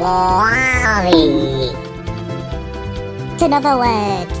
Wally. It's another word.